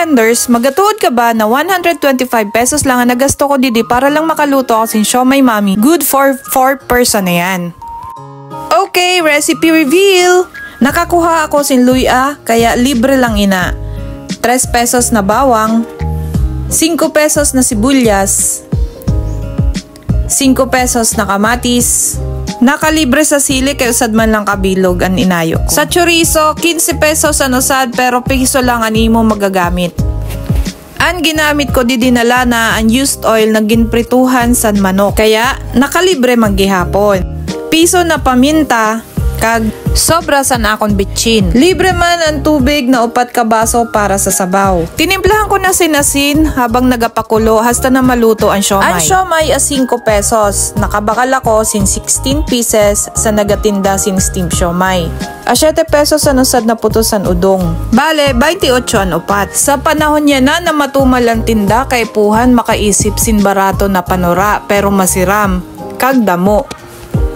calendars, magatuod ka ba na 125 pesos lang ang nagasto ko didi para lang makaluto ako sin siomay mami. Good for 4 person na yan. Okay, recipe reveal! Nakakuha ako sin luya, kaya libre lang ina. 3 pesos na bawang, 5 pesos na sibuyas, 5 pesos na kamatis, Nakalibre sa sili kay usad man lang kabilog an inayo ko. Sa chorizo, 15 pesos ang usad pero piso lang ang imo magagamit. Ang ginamit ko di dinala na ang used oil na ginprituhan sa manok. Kaya nakalibre maggihapon. Piso na paminta, kag sobra sa nakon bitchin. Libre man ang tubig na upat ka baso para sa sabaw. Tinimplahan ko na sinasin habang nagapakulo hasta na maluto ang siomay. Ang siomay as 5 pesos. Nakabakal ako sin 16 pieces sa nagatinda sin steam siomay. A 7 pesos ang usad na putos ang udong. Bale, 28 ang upat. Sa panahon niya na na matumal ang tinda kay puhan makaisip sin barato na panura pero masiram. Kag damo.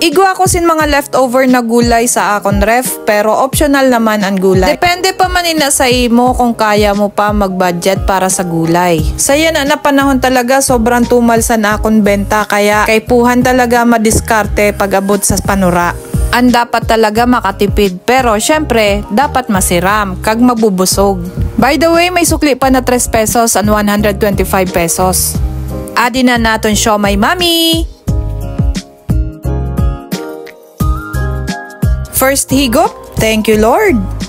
Igwa ko sin mga leftover na gulay sa akon ref pero optional naman ang gulay. Depende pa man ina sa imo kung kaya mo pa mag-budget para sa gulay. Saya na na panahon talaga sobrang tumal sa akon benta kaya kaypuhan talaga madiskarte pag abot sa panura. Ang dapat talaga makatipid pero syempre dapat masiram kag mabubusog. By the way, may sukli pa na 3 pesos and 125 pesos. Adi na naton siya may mami! First higop, thank you Lord.